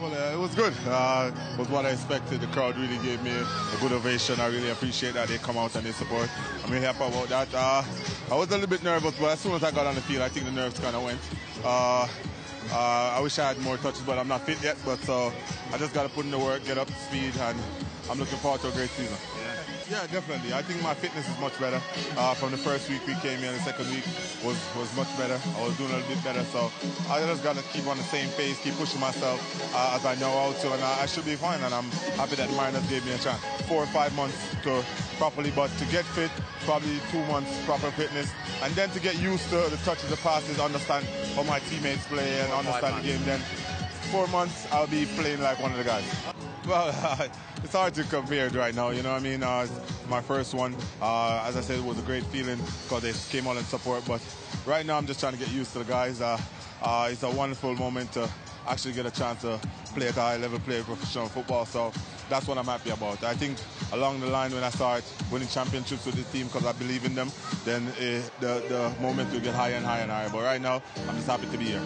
Well, uh, it was good. Uh, it was what I expected. The crowd really gave me a good ovation. I really appreciate that they come out and they support. I'm really happy about that. Uh, I was a little bit nervous, but as soon as I got on the field, I think the nerves kind of went. Uh, uh, I wish I had more touches, but I'm not fit yet. But so I just got to put in the work, get up to speed, and I'm looking forward to a great season. Yeah, definitely. I think my fitness is much better. Uh, from the first week we came here, the second week was was much better. I was doing a little bit better, so I just got to keep on the same pace, keep pushing myself uh, as I know how to, and I, I, should be fine. And I'm happy that Mariners gave me a chance. Four or five months to properly, but to get fit, probably two months proper fitness, and then to get used to the touches, the passes, understand how my teammates play, and understand the game. Then four months, I'll be playing like one of the guys. Well, it's hard to compare right now, you know what I mean? Uh, my first one, uh, as I said, it was a great feeling because they came out in support, but right now I'm just trying to get used to the guys. Uh, uh, it's a wonderful moment to actually get a chance to play at a high level, play professional football, so that's what I'm happy about. I think along the line when I start winning championships with this team because I believe in them, then uh, the, the moment will get higher and higher and higher. But right now, I'm just happy to be here.